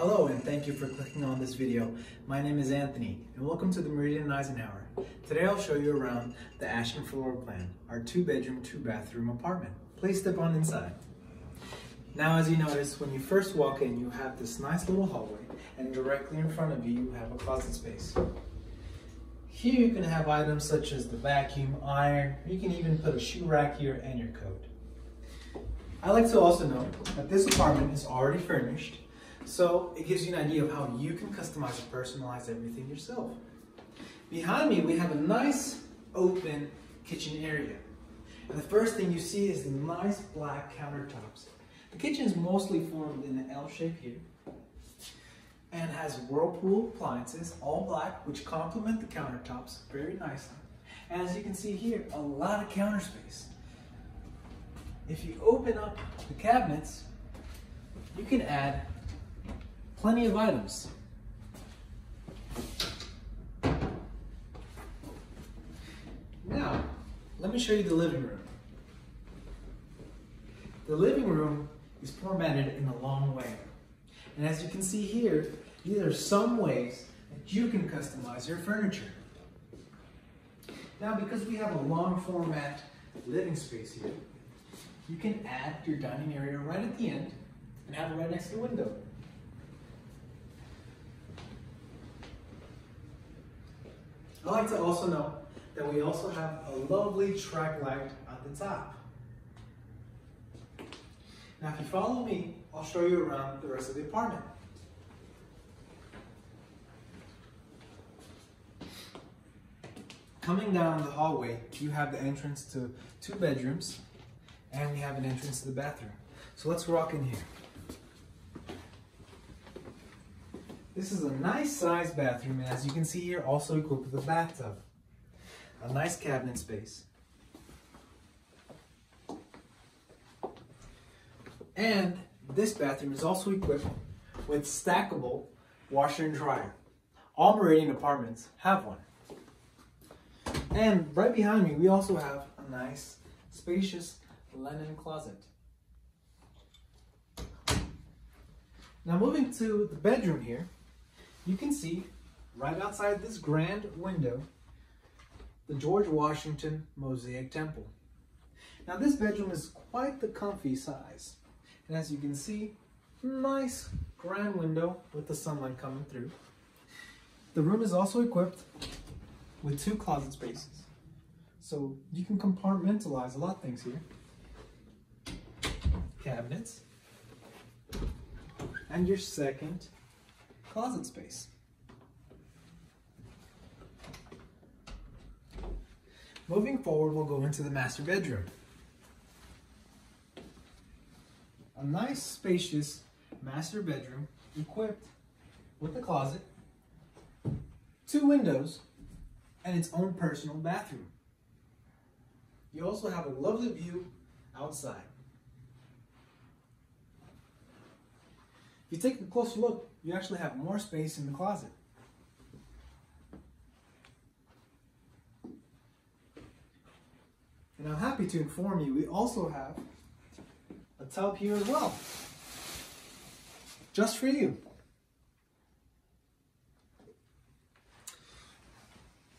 Hello and thank you for clicking on this video. My name is Anthony and welcome to the Meridian Eisenhower. Today I'll show you around the Ashton floor plan, our two bedroom, two bathroom apartment. Please step on inside. Now as you notice, when you first walk in, you have this nice little hallway and directly in front of you, you have a closet space. Here you can have items such as the vacuum, iron, you can even put a shoe rack here and your coat. I like to also note that this apartment is already furnished so it gives you an idea of how you can customize and personalize everything yourself. Behind me, we have a nice open kitchen area. And the first thing you see is the nice black countertops. The kitchen is mostly formed in an L shape here and has Whirlpool appliances, all black, which complement the countertops very nicely. And as you can see here, a lot of counter space. If you open up the cabinets, you can add plenty of items. Now, let me show you the living room. The living room is formatted in a long way. And as you can see here, these are some ways that you can customize your furniture. Now, because we have a long format living space here, you can add your dining area right at the end and have it right next to the window. I like to also note that we also have a lovely track light at the top. Now if you follow me, I'll show you around the rest of the apartment. Coming down the hallway, you have the entrance to two bedrooms, and we have an entrance to the bathroom. So let's walk in here. This is a nice sized bathroom, and as you can see here, also equipped with a bathtub. A nice cabinet space. And this bathroom is also equipped with stackable washer and dryer. All Meridian apartments have one. And right behind me, we also have a nice, spacious linen closet. Now moving to the bedroom here, you can see right outside this grand window the George Washington Masonic Temple. Now this bedroom is quite the comfy size. And as you can see, nice grand window with the sunlight coming through. The room is also equipped with two closet spaces. So you can compartmentalize a lot of things here. Cabinets. And your second closet space. Moving forward, we'll go into the master bedroom. A nice, spacious master bedroom equipped with a closet, two windows, and its own personal bathroom. You also have a lovely view outside. If you take a closer look, you actually have more space in the closet. And I'm happy to inform you, we also have a tub here as well. Just for you.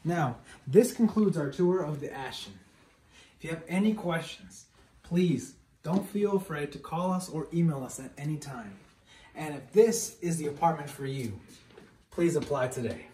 Now, this concludes our tour of the Ashton. If you have any questions, please don't feel afraid to call us or email us at any time. And if this is the apartment for you, please apply today.